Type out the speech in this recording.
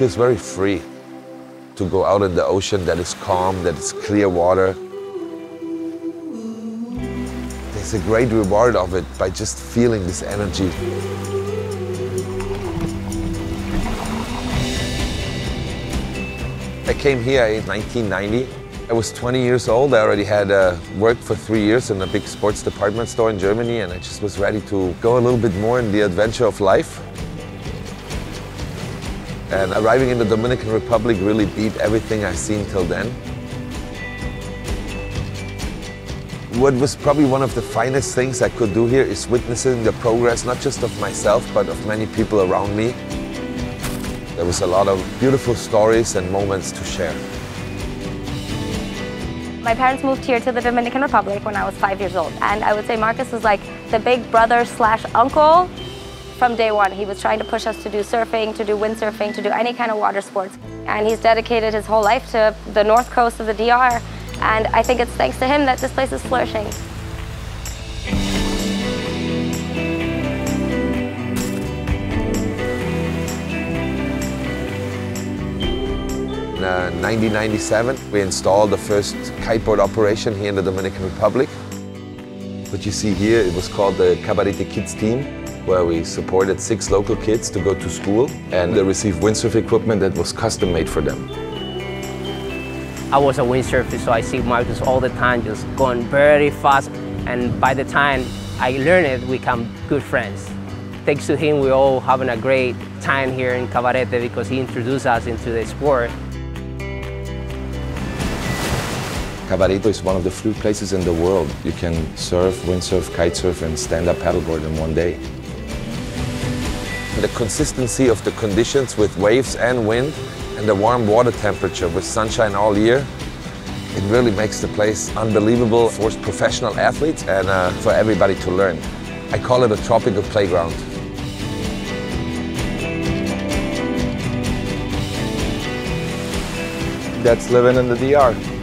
feels very free to go out in the ocean that is calm, that is clear water. There's a great reward of it by just feeling this energy. I came here in 1990. I was 20 years old. I already had uh, worked for three years in a big sports department store in Germany, and I just was ready to go a little bit more in the adventure of life. And arriving in the Dominican Republic really beat everything I've seen till then. What was probably one of the finest things I could do here is witnessing the progress, not just of myself, but of many people around me. There was a lot of beautiful stories and moments to share. My parents moved here to the Dominican Republic when I was five years old. And I would say Marcus was like the big brother slash uncle from day one. He was trying to push us to do surfing, to do windsurfing, to do any kind of water sports. And he's dedicated his whole life to the north coast of the DR. And I think it's thanks to him that this place is flourishing. In uh, 1997, we installed the first kiteboard operation here in the Dominican Republic. What you see here, it was called the Cabarete Kids Team, where we supported six local kids to go to school and they received windsurf equipment that was custom made for them. I was a windsurfer, so I see Marcus all the time just going very fast. And by the time I learned it, we become good friends. Thanks to him, we're all having a great time here in Cabarete because he introduced us into the sport. Cabarete is one of the few places in the world you can surf, windsurf, kitesurf, and stand-up paddleboard in one day. The consistency of the conditions with waves and wind and the warm water temperature with sunshine all year, it really makes the place unbelievable for professional athletes and uh, for everybody to learn. I call it a tropical playground. That's living in the DR.